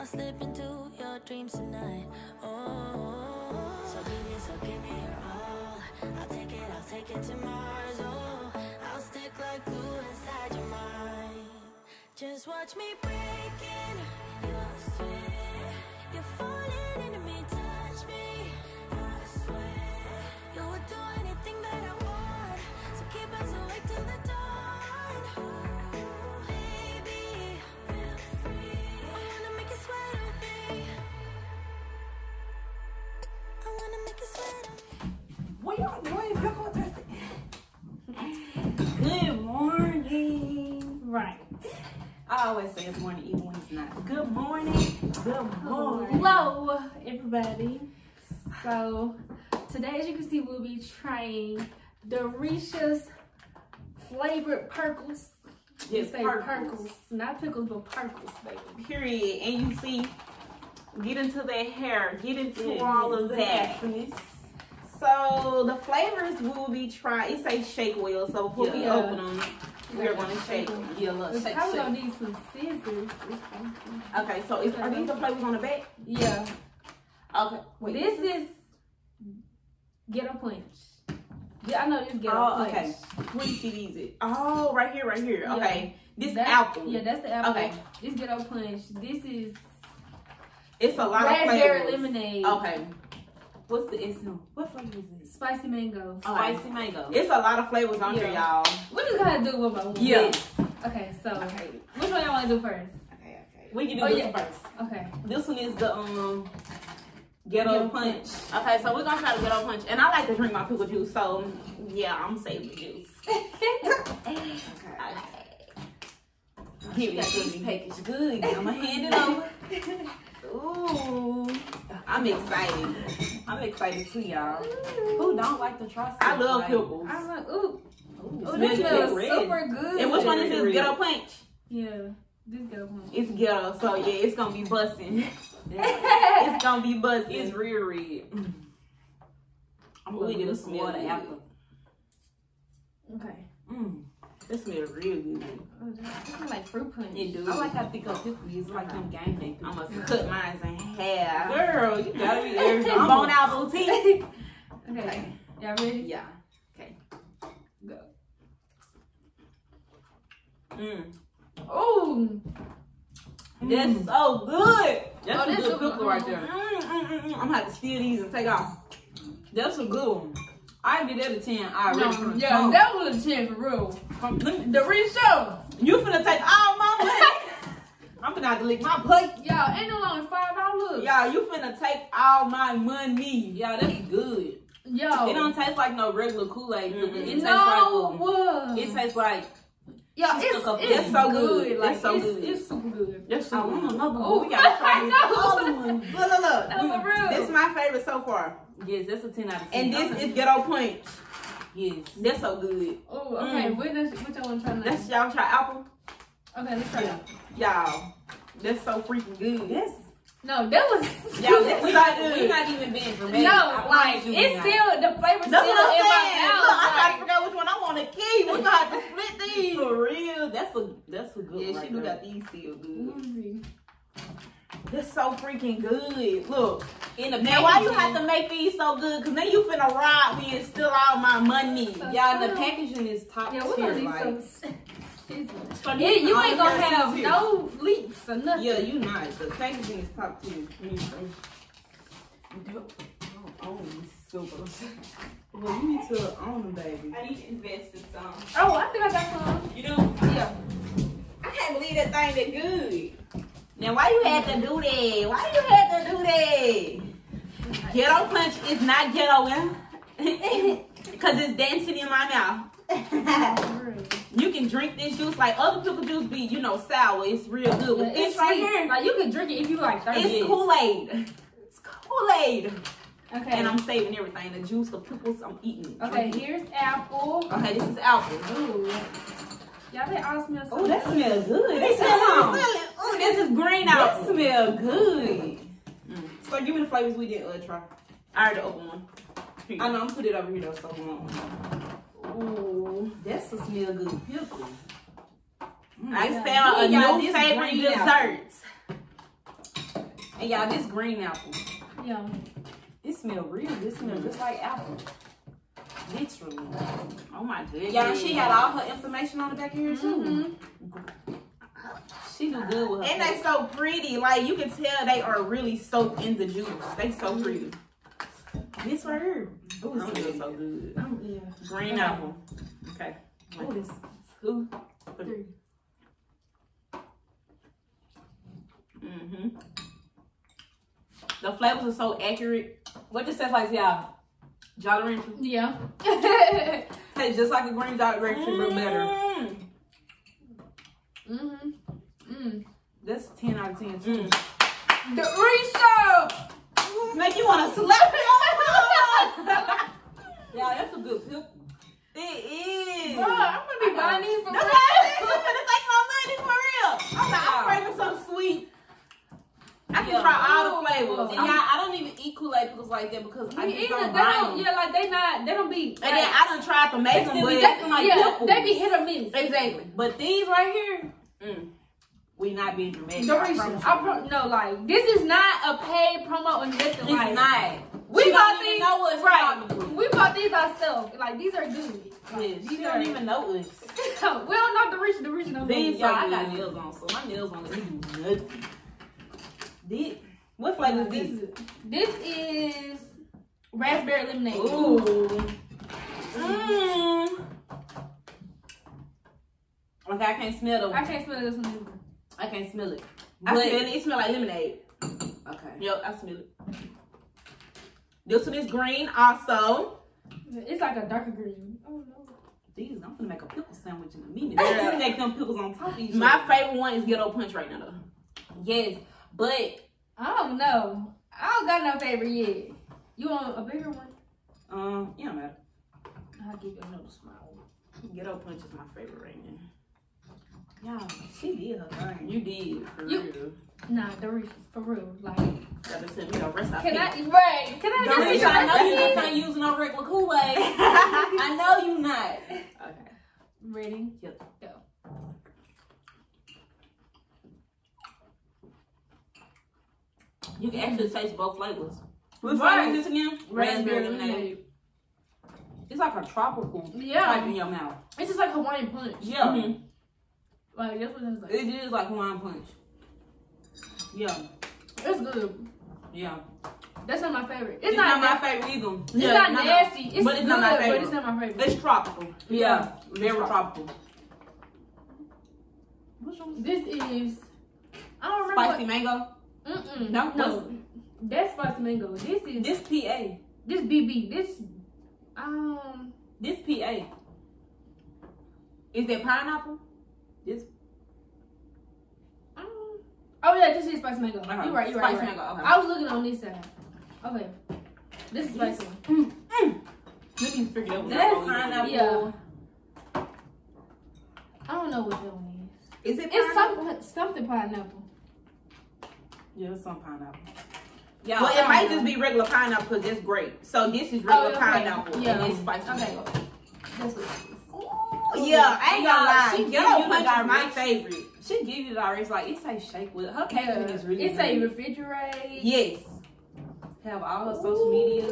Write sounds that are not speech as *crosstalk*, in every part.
I'll slip into your dreams tonight. Oh, so give me, so give me your all. I'll take it, I'll take it to Mars. Oh, I'll stick like glue inside your mind. Just watch me break I always say it's morning even when it's not. Good morning. Good morning. Hello, everybody. So, today, as you can see, we'll be trying Doreesha's flavored perkles. Yes, say perkles. perkles, not pickles, but perkles, baby. Period. And you see, get into their hair, get into Yes, all of the that. happiness. So the flavors we will be trying. It say shake well. So before we Yeah. open them, we're gonna shake. Yeah, look, It's shake, probably gonna need some scissors. Okay, so is, are these the flavors on the back? Yeah. Okay. Wait. This is ghetto punch. Yeah, I know this ghetto Oh, punch. okay. Where you see these? At? Oh, right here, right here. Yeah. Okay. This That- apple. Yeah, that's the apple. Okay. This ghetto punch. This is It's a lot of raspberry flavors. lemonade. Okay. What's the SM? What flavor is this? Spicy mango. Spicy mango. It's a lot of flavors on here, y'all. We just gotta do one by one. Yeah. Okay, so Okay. which one y'all wanna do first? Okay, okay. We can do Oh, this yeah. one first. Okay. This one is the um ghetto Ghetto punch. Okay, so we're gonna try the ghetto punch, and I like to drink my pickle juice, so yeah, I'm saving the juice. *laughs* Okay. Give it to me. package good. I'm gonna hand it over. *laughs* Ooh, I'm excited. I'm excited too, y'all. Who don't like the try I love like- pickles. I'm like, ooh, Ooh, ooh, this smells super good. And which one is this ghetto punch? Yeah, this ghetto punch. It's ghetto, so yeah, it's gonna be busting. *laughs* It's gonna be busting. It's real red. I'm gonna get a smell of the apple. Okay. Mm, that smells real good. Smells like fruit punch. It do. I like how thick up pickle is. Like them game day I'm gonna *laughs* cut mine in half. Girl, you gotta be *laughs* everything. Bone out boutique. *laughs* Okay. Y'all ready? Yeah. Okay. Go. Mm. Ooh. That's so good. That's Oh, a good pickle right Mm, there. mm, mm, mm. I'm gonna have to steal these and take off. That's a good one. I give that a 10 already. No, yeah, that was a 10 for real. From- let me- The real show. You finna take all my money. *laughs* I'm finna have to lick my plate. Y'all, ain't no longer five dollars. Y'all, you finna take all my money. Yeah, that's good. Yo. It don't taste like no regular Kool-Aid. pickle. It tastes no, like what? It tastes like Yo, She it's, it's so good. good. Like, That's so it's, good. it's super good. That's I want good. another one. Oh, We gotta try I this know. other one. Look, look, look. No, for real. This is my favorite so far. yes, that's a 10 out of 10. And this is ghetto punch. yes. That's so good. Oh, okay. Mm. Which, which y'all want to try next? That's y'all try apple. Okay, let's try Yeah. it. Y'all. That's so freaking good. Yes. No, that was. Y'all, We not, good. we not even being dramatic. no, like it's we still the flavor That's still what I'm in my saying. mouth. Look, I gotta like- figure out which one I want to keep. We gonna have to split these. For real, that's a that's a good Yeah, one. she right do got these still good. me see. That's so freaking good. Look. In the Now, why you have to make these so good? Cause then you finna rob me and steal all my money. Y'all, the packaging is top Yeah, we're tier. gonna need Like, some seasoning. So Yeah, you all ain't gonna have is no leaks or nothing. Yeah, you not. The packaging is top tier. You don't oh, super. Well, you need to own them, baby. I need to invest in some. Oh, I think I got some. You do? Yeah. I can't believe that thing that good. Now, why you had to do that? Why you had to do that? Ghetto punch is not ghetto, because *laughs* it's dancing in my mouth. *laughs* you can drink this juice like other pickle juice be, you know, sour. It's real good. But this it's right here, Like you can drink it if you like thirsty. it's Kool-Aid. It's Kool-Aid. Okay. And I'm saving everything. The juice, the pickles, I'm eating. okay, drinking. here's apple. Okay, this is apple. Ooh. Y'all, they all smell so Oh, that smells good. They smell good. Oh, this is green That apple. smell good. So give me the flavors we didn't uh, try. I already opened one. I know I'm put it over here though, so um, Ooh. that's a smell good pickle. Mm, I yeah. found a Yeah, new this favorite green apple. dessert. And y'all, this green apple. Yeah. This smell real. This smell just like apple. Literally. Oh my goodness. Y'all, she got all her information on the back of here too. Mhm. She do good with her. And they so pretty. Like you can tell they are really soaked in the juice. They so pretty. this right here. Ooh, this smells so good. Um, yeah. Green apple. Okay. Oh, this two. Three. Mm-hmm. The flavors are so accurate. What this tastes like, y'all? Jolly Rancher. Yeah. *laughs* Tastes just like a green dot rancher, but better. Mm. mm-hmm. Mm. That's 10 out of 10 too. Mm. Doreesha! Make you want to slap it on Yeah, that's a good pickle. It is. Bro, I'm gonna be buying these for That's real. why I said you finna take my money for real. I'm, like, I'm craving something sweet. I can Yeah. try all the flavors. And And, y'all, y'all, I don't even eat Kool-Aid pickles like that because I just either. don't They buy don't, them. yeah, like they not, they don't be. and then I done tried to make them, still but be tasting like yeah, pickles. they be hit or miss. exactly. But these right here, mm, we not being dramatic. I Doreesha, promise I pro- no, like this is not a paid promo or nothing. It's like not. we She bought these. know what's right, we bought these ourselves. Like these are good. Like, Yeah, these she are. don't even know us. *laughs* we don't know Doreesha. Doreesha don't These know. Y'all, I got nails on, so my nails on me do nothing. This, what flavor is This this? is, this is raspberry lemonade. Ooh. Mmm. Okay, I can't smell them. I can't smell this one either. I can't smell it. I But- smell it. It smell like lemonade. Okay. Yep, I smell it. This one is green also. It's like a darker green. Oh no. These, I'm gonna make a pickle sandwich in a minute. I'm gonna *laughs* make them pickles on top of each My favorite one is Ghetto Punch right now though. Yes, but I don't know. I don't got no favorite yet. You want a bigger one? um, yeah, matter. I'll give you another small one. Ghetto Punch is my favorite right now. Y'all, she did her thing. You did for You- real. Nah, Doreesha, for real. Like, Gotta send me the recipe. can I? Right? Can I just Doreesha, the I know you're not using no regular Kool-Aid. *laughs* I know you not. Okay. Ready? Yep. Go. You can actually taste both flavors. What Right. flavor is this again? Raspberry lemonade. It's like a tropical Yeah. type in your mouth. It's just like Hawaiian punch. Yeah, Mhm. Like that's what it's like. it is like Hawaiian punch. Yeah, It's good. yeah. That's not my favorite. It's, It's, not, not, my favorite either. It's Yeah, not not- nasty. It's but it's good, not my but favorite. it's not my favorite. It's tropical. Yeah, very It's tropical. This is. I don't remember. Spicy mango. Mm-mm, No, no. That's spicy mango. This is This PA. this BB. This um. This PA. Is that pineapple? This um, Oh yeah, this is spicy mango. Okay. You're uh-huh. right. You're right. Spicy mango, okay. I was looking on this side. Okay. This is spicy one. Mm, mm. Let me figure out what That's- that pineapple. Yeah. I don't know what that one is. Is it It's pineapple? something something pineapple. Yeah, it's some pineapple. Yeah, Well, it might just be regular pineapple because it's great. So this is oh, regular Oh, okay. pineapple Yeah. and it's spicy Okay. mango. That's what it is. Ooh, yeah, I ain't gonna lie. she give you the Punch is my favorite. she give you the already like it say shake with her packaging is really It's a refrigerate. Yes. have all her social media,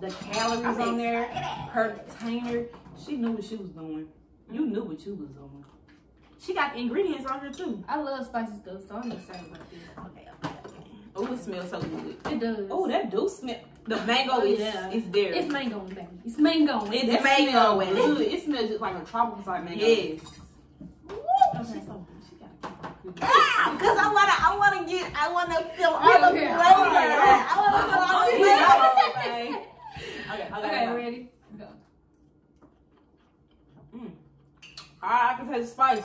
the calories on there, her container. She knew what she was doing. You knew what you was doing. She got the ingredients on her too. I love spicy stuff, so I'm excited about this. Okay, okay. Oh, it smells so good. It does. Oh, that do smell. The oh, mango Oh, is yeah. is there. It's mango, baby. It's mango. It's That mango good. It smells just like a tropical type mango. yes. Okay. She got ah, Cause I wanna, I wanna get, I wanna feel all the flavor. I wanna feel all the flavor. Okay, okay, Okay, okay. ready? Go. Mm. I can taste the spice.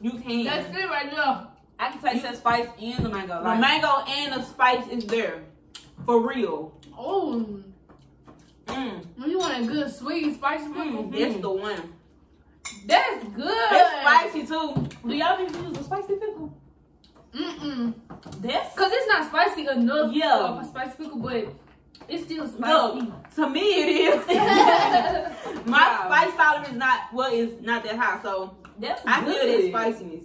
You can. That's it right now. I can taste that spice in the mango. the Like, mango and the spice is there, for real. Oh, Mm. when you want a good sweet spicy pickle, Mm. That's the one. that's good. It's spicy too. do y'all even use a spicy pickle? Mm-mm. That's Cause it's not spicy enough Yeah. for a spicy pickle, but it's still spicy. look. To me, it is. *laughs* My Wow. spice tolerance is not well, is not that high, so That's I feel good. that spiciness.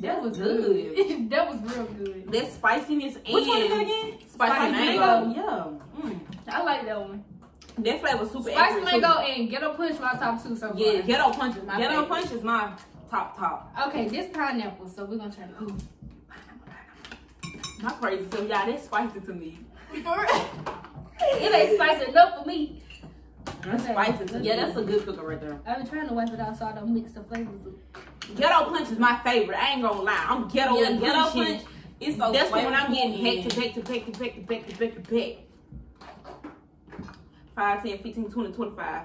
That was good. good. *laughs* that was real good. That spiciness and Which one is it again? spicy mango. Yeah. Mm. I like that one. That flavor super Spicy accurate, too. mango and ghetto punch my top two so far. Yeah, ghetto punch is my Ghetto favorite. punch is my top top. Okay, this pineapple, so we're gonna try to ooh. My crazy so yeah, that's spicy to me. *laughs* it ain't spicy enough for me. That's spicy to. Yeah, that's a good cooker right there. I've been trying to wipe it out so I don't mix the flavors up. Ghetto punch is my favorite. I ain't gonna lie. I'm ghetto Yeah, and ghetto punching. punch. It's so That's when I'm getting and- back to back to back to back to back to back to back. 5, 10, 15, 20, 25.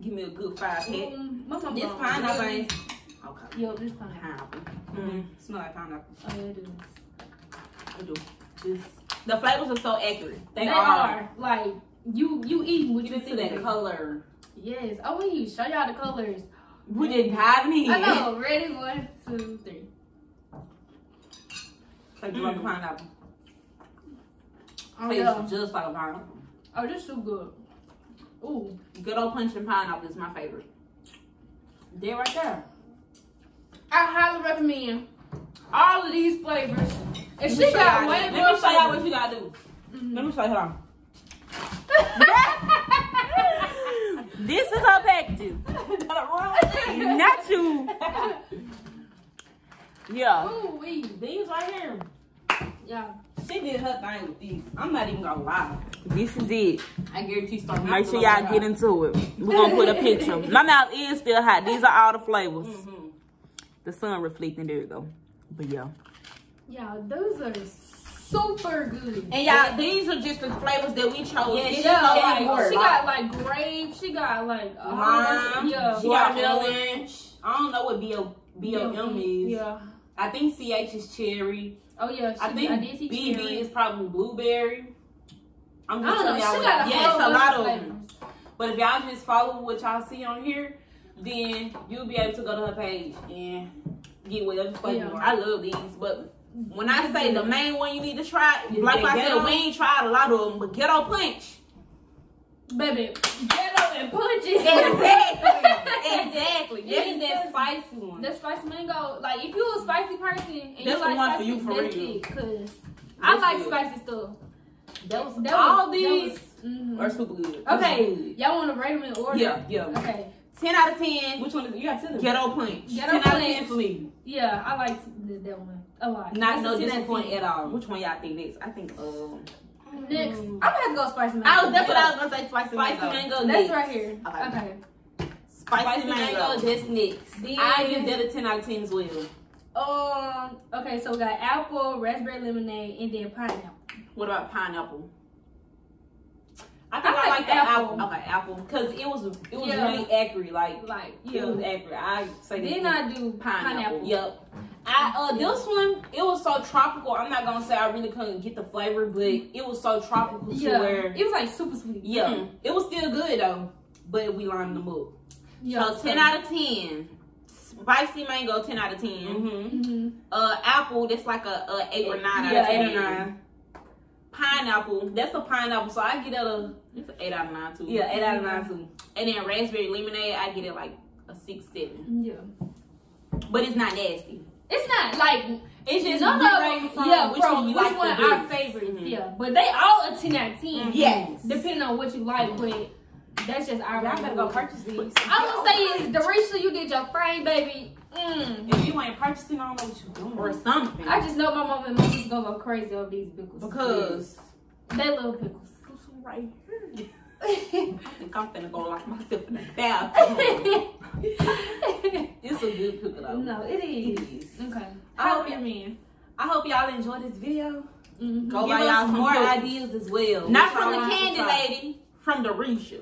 Give me a good five pack. Mm, my mama This bought pineapple really- ain't. Okay. Yo, this pineapple. Pineapple. Mm, smell like pineapple. Oh, yeah, it is. I do. Just, the flavors are so accurate. They, They are. are. like you. You eating what you Get into think. that color. Yes. Oh, we need to show y'all the colors. We didn't have any. I know. Ready? One, two, three. Like like a pineapple. Oh Tastes yeah. just like a pineapple. Oh, this so good. Ooh. Ghetto punch and pineapple is my favorite. They're right there. I highly recommend all of these flavors. And she Let me show got y'all- way let me show y'all what you gotta do. Mhm. Let me show you. Hold on. *laughs* This is her packaging. Not you. Yeah. Ooh, wee. These right here. Yeah. She did her thing with these. I'm not even gonna lie. This is it. I guarantee you start Make sure y'all get into it. We're gonna put a picture. *laughs* My mouth is still hot. These are all the flavors. Mm-hmm. The sun reflecting. There you go. But yeah. Yeah, those are super good. And y'all, these are just the flavors that we chose. Yeah, This is she Yeah, like, she got like grape. She got like a whole Lime. yeah, She got Watermelon. orange. I don't know what B-O- B-O-M is. Yeah. I think CH is cherry. Oh yeah. I think I did see BB cherry. is probably blueberry. I'm I just don't know. telling y'all She what got I- a Yeah, it's a lot of of flavors. them. But if y'all just follow what y'all see on here, then you'll be able to go to her page and get whatever flavor Yeah. you I love these, but when I say the main one you need to try, Is like I said, we ain't tried a lot of them, but ghetto punch. Baby, ghetto and punches. Exactly. *laughs* exactly. Yeah. Even that spicy one. The spicy mango, like if you a spicy person and you That's the like one for spicy, you for that's real. it. Cause I like good. spicy stuff. That was That all was- these. that was- mhm. Are super good. Okay, Good. y'all want to rate them in order? Yeah, yeah. Okay. Ten out of ten. Which one is it? You got ten. Ghetto punch. Ghetto 10 out of punch. 10 for me. Yeah, I like that one a lot. Not That's no a 10 out of disappointment 10. at all. Which one y'all think next? I think um. Next, I'm gonna have to go spicy mango. I was, that's what I was gonna say. Spicy, Spicy mango. mango. That's next. right here. Okay. Okay. Spicy, Spicy mango. mango, that's next. Then- I give that a 10 out of 10 as well. Um. Okay, so we got apple, raspberry lemonade, and then pineapple. What about pineapple? I think I I, like like the apple. apple. Okay, apple. Because it was it was Yeah. really accurate. Like, Like it was yeah. accurate. I say Then. I do Pineapple. pineapple. Yep. I uh this one it was so tropical. I'm not gonna say I really couldn't get the flavor, but it was so tropical to where It was like super sweet. yeah, Mm. it was still good though. But we lined them up. Yeah. so ten out of ten. Spicy mango, ten out of 10 Mm-hmm. hmm Uh, apple, that's like a, a eight or nine Yeah, out of eight or nine. Pineapple, That's a pineapple, so I get it a it's an eight out of nine too. yeah eight out of nine too. And then raspberry lemonade, I get it like a six, seven. Yeah. But it's not nasty. It's not like It's just none you of rate them. from yeah, which from one you which like one the our best. favorites. Mhm. Yeah, but they all a ten out of 10 Yes. depending on what you like. But that's just our. Y'all better go purchase these. I would say is Doreesha, you did your thing, baby. Mm. If you ain't purchasing, I don't know what you're doing. Or something. I just know my mom and mom is gonna go crazy over these pickles because they love pickles. right here. I think I'm finna go lock myself in the bathroom. it's a good pickle though. no, it is. It is. Okay. I hope your man? I hope y'all enjoyed this video. Mm-hmm. Go Give buy us y'all some more cookies. ideas as well. Not from the candy lady, from Doreesha.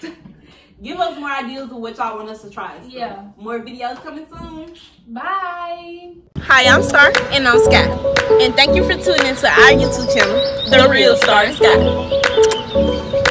*laughs* Give us more ideas of what y'all want us to try. So, Yeah. More videos coming soon. Bye. Hi, I'm Star. And I'm Sky. And thank you for tuning into our YouTube channel, The Real Star and Sky.